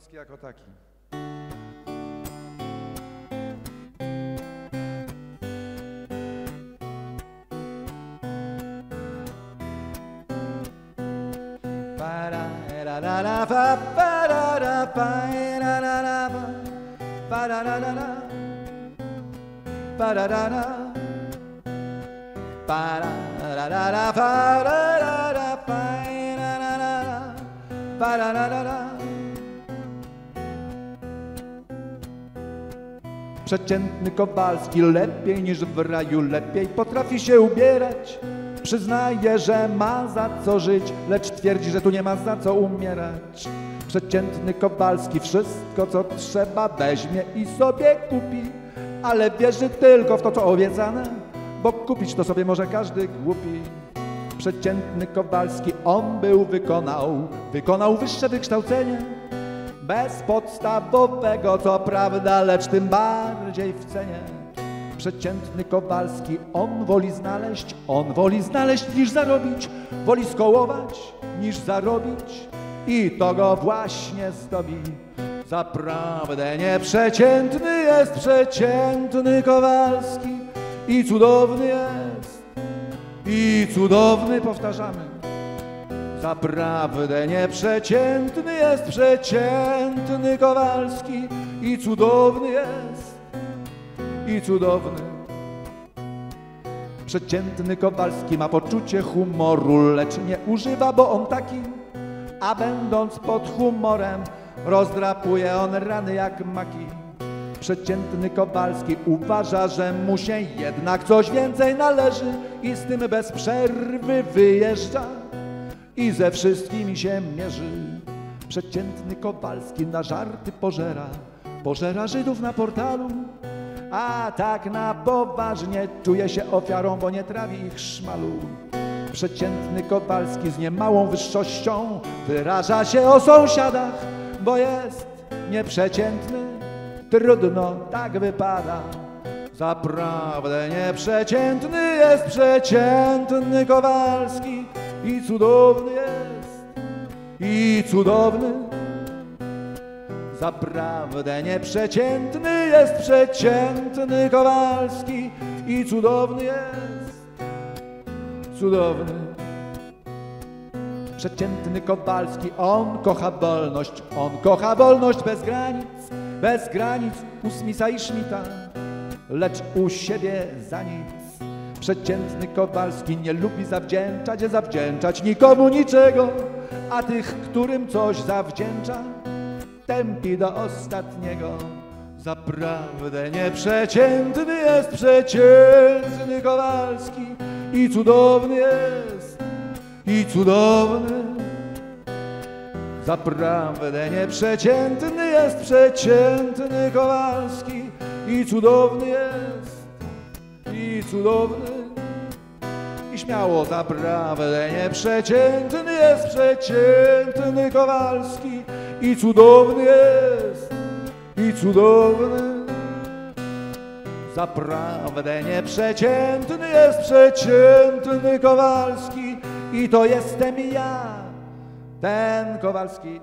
Kowalski jako taki. Ba-da-da-da-da, Przeciętny Kowalski lepiej niż w raju, lepiej potrafi się ubierać. Przyznaje, że ma za co żyć, lecz twierdzi, że tu nie ma za co umierać. Przeciętny Kowalski wszystko, co trzeba, weźmie i sobie kupi, ale wierzy tylko w to, co obiecane, bo kupić to sobie może każdy głupi. Przeciętny Kowalski, on był, wykonał, wykonał wyższe wykształcenie, bez podstawowego, co prawda, lecz tym bardziej w cenie. Przeciętny Kowalski, on woli znaleźć, on woli znaleźć niż zarobić, woli skołować niż zarobić i to go właśnie zdobi. Zaprawdę nieprzeciętny jest przeciętny Kowalski i cudowny jest, i cudowny powtarzamy. Zaprawdę nieprzeciętny jest przeciętny Kowalski i cudowny jest, i cudowny. Przeciętny Kowalski ma poczucie humoru, lecz nie używa, bo on taki, a będąc pod humorem rozdrapuje on rany jak maki. Przeciętny Kowalski uważa, że mu się jednak coś więcej należy i z tym bez przerwy wyjeżdża i ze wszystkimi się mierzy. Przeciętny Kowalski na żarty pożera, pożera Żydów na portalu, a tak na poważnie czuje się ofiarą, bo nie trawi ich szmalu. Przeciętny Kowalski z niemałą wyższością wyraża się o sąsiadach, bo jest nieprzeciętny, trudno tak wypada. Zaprawdę nieprzeciętny jest przeciętny Kowalski i cudowny jest, i cudowny. Zaprawdę nieprzeciętny jest przeciętny Kowalski i cudowny jest, cudowny. Przeciętny Kowalski, on kocha wolność, on kocha wolność bez granic, bez granic u Smitha i Schmidta, lecz u siebie za nic. Przeciętny Kowalski nie lubi zawdzięczać, zawdzięczać nikomu niczego, a tych, którym coś zawdzięcza, tępi do ostatniego. Zaprawdę nieprzeciętny jest przeciętny Kowalski i cudowny jest, i cudowny. Zaprawdę nieprzeciętny jest przeciętny Kowalski i cudowny jest, i cudowny i śmiało naprawdę nieprzeciętny jest przeciętny Kowalski i cudowny jest i cudowny Zaprawdę nieprzeciętny jest przeciętny Kowalski i to jestem ja, ten Kowalski.